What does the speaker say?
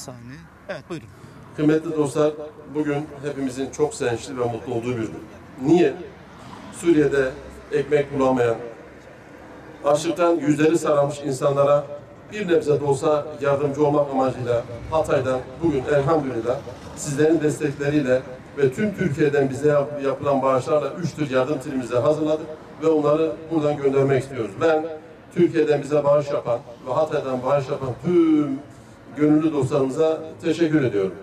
saniye. Evet buyurun. Kıymetli dostlar, bugün hepimizin çok sevinçli ve mutlu olduğu bir gün. Niye? Suriye'de ekmek bulamayan, açlıktan yüzleri sararmış insanlara bir nebze de olsa yardımcı olmak amacıyla Hatay'dan bugün elhamdülillah sizlerin destekleriyle ve tüm Türkiye'den bize yap- yapılan bağışlarla üç tür yardım tirimizi hazırladık ve onları buradan göndermek istiyoruz. Ben Türkiye'den bize bağış yapan ve Hatay'dan bağış yapan tüm gönüllü dostlarımıza teşekkür ediyorum.